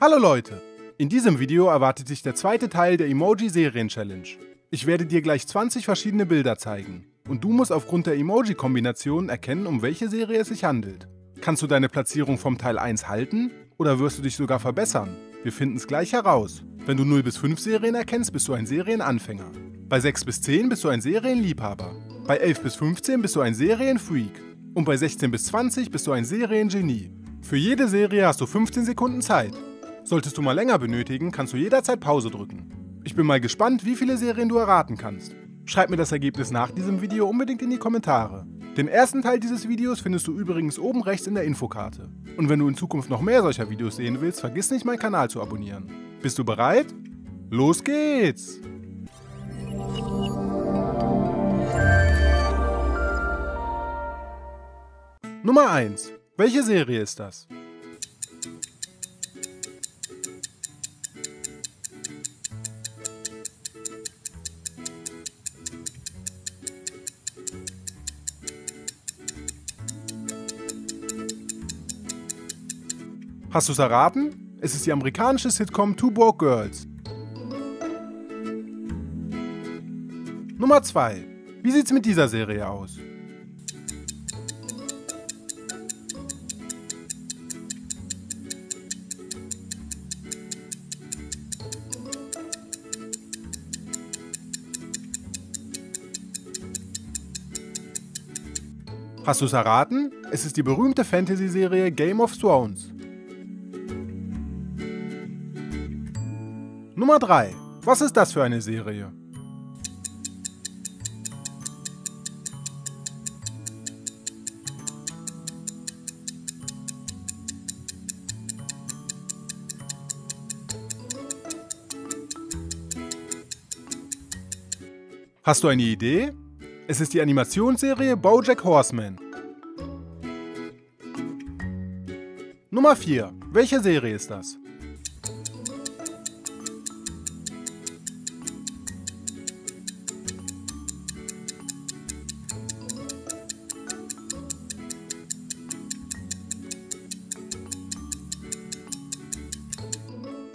Hallo Leute! In diesem Video erwartet dich der zweite Teil der Emoji-Serien-Challenge. Ich werde dir gleich 20 verschiedene Bilder zeigen und du musst aufgrund der Emoji-Kombinationen erkennen, um welche Serie es sich handelt. Kannst du deine Platzierung vom Teil 1 halten oder wirst du dich sogar verbessern? Wir finden es gleich heraus. Wenn du 0 bis 5 Serien erkennst, bist du ein Serienanfänger. Bei 6 bis 10 bist du ein Serienliebhaber. Bei 11 bis 15 bist du ein Serienfreak. Und bei 16 bis 20 bist du ein Seriengenie. Für jede Serie hast du 15 Sekunden Zeit. Solltest du mal länger benötigen, kannst du jederzeit Pause drücken. Ich bin mal gespannt, wie viele Serien du erraten kannst. Schreib mir das Ergebnis nach diesem Video unbedingt in die Kommentare. Den ersten Teil dieses Videos findest du übrigens oben rechts in der Infokarte. Und wenn du in Zukunft noch mehr solcher Videos sehen willst, vergiss nicht meinen Kanal zu abonnieren. Bist du bereit? Los geht's! Nummer 1. Welche Serie ist das? Hast du es erraten? Es ist die amerikanische Sitcom Two Broke Girls. Nummer 2. Wie sieht's mit dieser Serie aus? Hast du es erraten? Es ist die berühmte Fantasy-Serie Game of Thrones. Nummer 3. Was ist das für eine Serie? Hast du eine Idee? Es ist die Animationsserie BoJack Horseman. Nummer 4. Welche Serie ist das?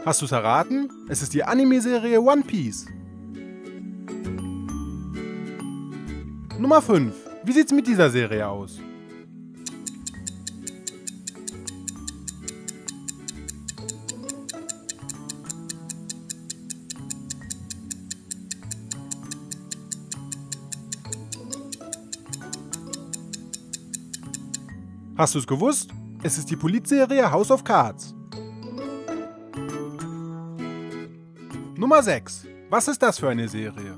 Hast du es erraten? Es ist die Anime-Serie One Piece. Nummer 5. Wie sieht's mit dieser Serie aus? Hast du es gewusst? Es ist die Polizserie House of Cards. Nummer 6. Was ist das für eine Serie?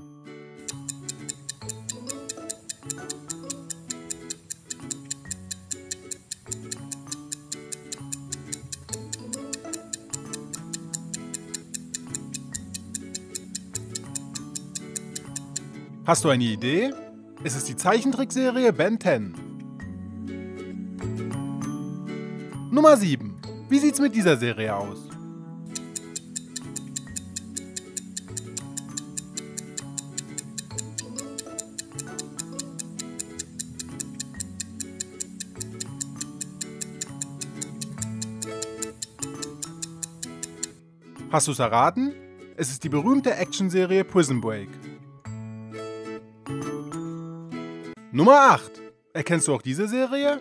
Hast du eine Idee? Es ist die Zeichentrickserie Ben 10. Nummer 7. Wie sieht's mit dieser Serie aus? Hast du es erraten? Es ist die berühmte Actionserie Prison Break. Nummer 8. Erkennst du auch diese Serie?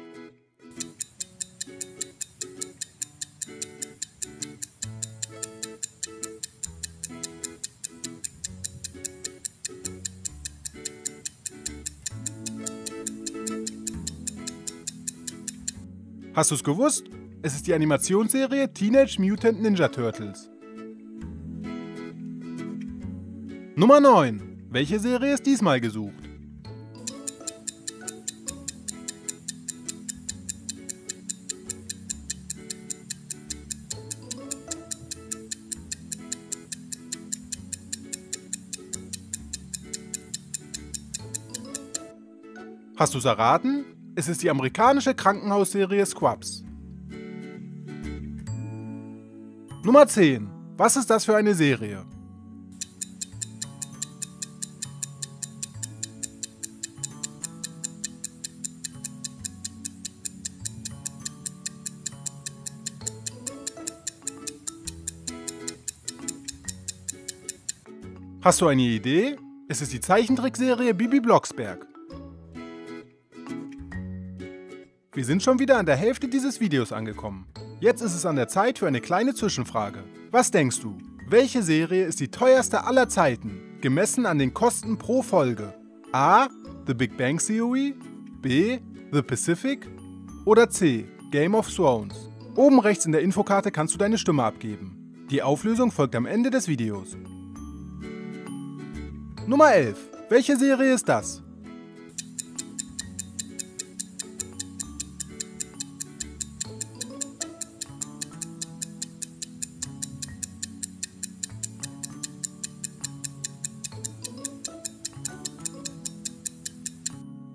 Hast du es gewusst? Es ist die Animationsserie Teenage Mutant Ninja Turtles. Nummer 9. Welche Serie ist diesmal gesucht? Hast du es erraten? Es ist die amerikanische Krankenhausserie Squabs. Nummer 10. Was ist das für eine Serie? Hast du eine Idee? Es ist die Zeichentrickserie Bibi Blocksberg. Wir sind schon wieder an der Hälfte dieses Videos angekommen. Jetzt ist es an der Zeit für eine kleine Zwischenfrage. Was denkst du? Welche Serie ist die teuerste aller Zeiten, gemessen an den Kosten pro Folge? A. The Big Bang Theory? B. The Pacific? Oder C. Game of Thrones? Oben rechts in der Infokarte kannst du deine Stimme abgeben. Die Auflösung folgt am Ende des Videos. Nummer 11. Welche Serie ist das?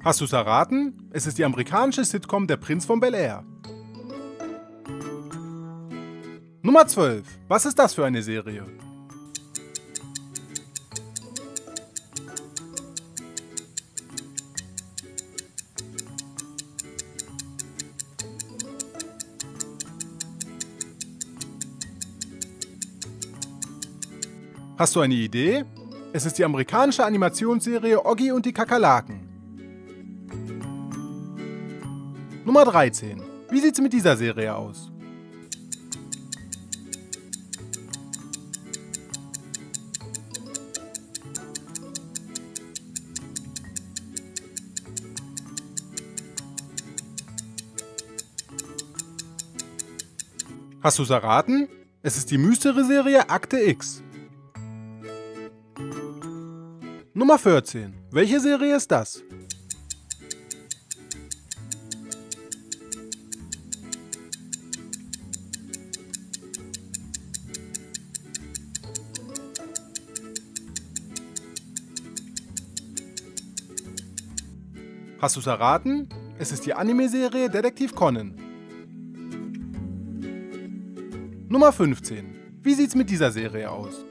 Hast du es erraten? Es ist die amerikanische Sitcom Der Prinz von Bel Air. Nummer 12. Was ist das für eine Serie? Hast du eine Idee? Es ist die amerikanische Animationsserie Oggi und die Kakerlaken. Nummer 13. Wie sieht's mit dieser Serie aus? Hast du es erraten? Es ist die mystere Serie Akte X. Nummer 14. Welche Serie ist das? Hast du es erraten? Es ist die Anime-Serie Detektiv Conan. Nummer 15. Wie sieht's mit dieser Serie aus?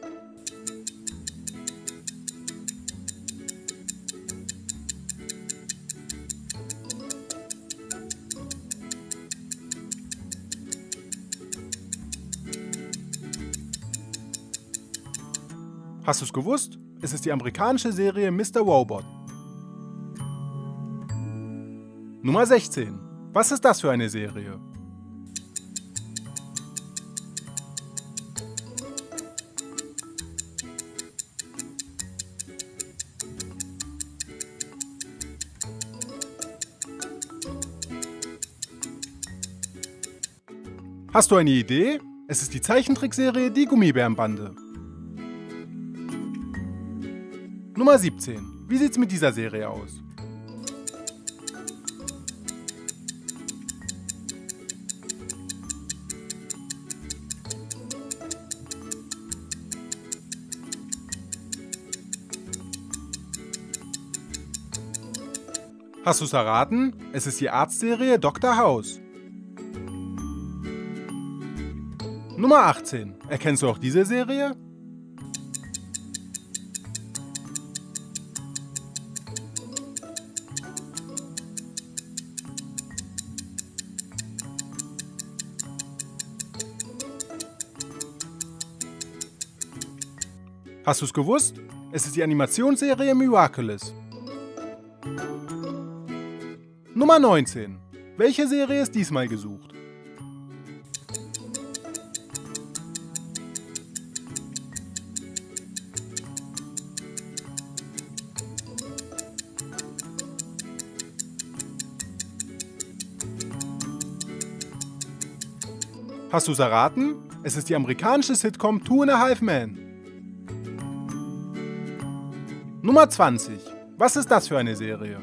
Hast du es gewusst? Es ist die amerikanische Serie Mr. Robot. Nummer 16. Was ist das für eine Serie? Hast du eine Idee? Es ist die Zeichentrickserie Die Gummibärenbande. Nummer 17. Wie sieht's mit dieser Serie aus? Hast du es erraten? Es ist die Arztserie Dr. House. Nummer 18. Erkennst du auch diese Serie? Hast du es gewusst? Es ist die Animationsserie Miraculous. Nummer 19. Welche Serie ist diesmal gesucht? Hast du es erraten? Es ist die amerikanische Sitcom Two and a Half Men. Nummer 20. Was ist das für eine Serie?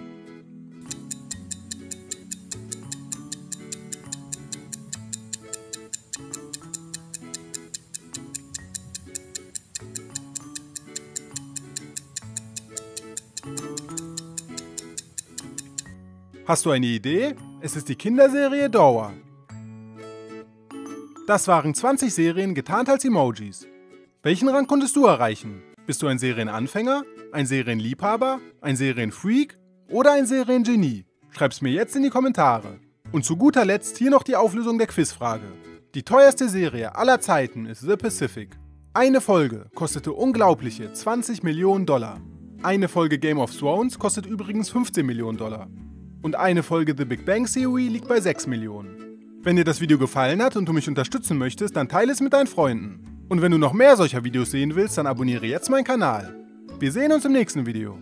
Hast du eine Idee? Es ist die Kinderserie Dora. Das waren 20 Serien getarnt als Emojis. Welchen Rang konntest du erreichen? Bist du ein Serienanfänger, ein Serienliebhaber, ein Serienfreak oder ein Seriengenie? Schreib's mir jetzt in die Kommentare. Und zu guter Letzt hier noch die Auflösung der Quizfrage. Die teuerste Serie aller Zeiten ist The Pacific. Eine Folge kostete unglaubliche 20 Millionen Dollar. Eine Folge Game of Thrones kostet übrigens 15 Millionen Dollar. Und eine Folge The Big Bang Theory liegt bei 6 Millionen. Wenn dir das Video gefallen hat und du mich unterstützen möchtest, dann teile es mit deinen Freunden. Und wenn du noch mehr solcher Videos sehen willst, dann abonniere jetzt meinen Kanal. Wir sehen uns im nächsten Video.